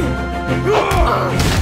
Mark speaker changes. Speaker 1: Uh.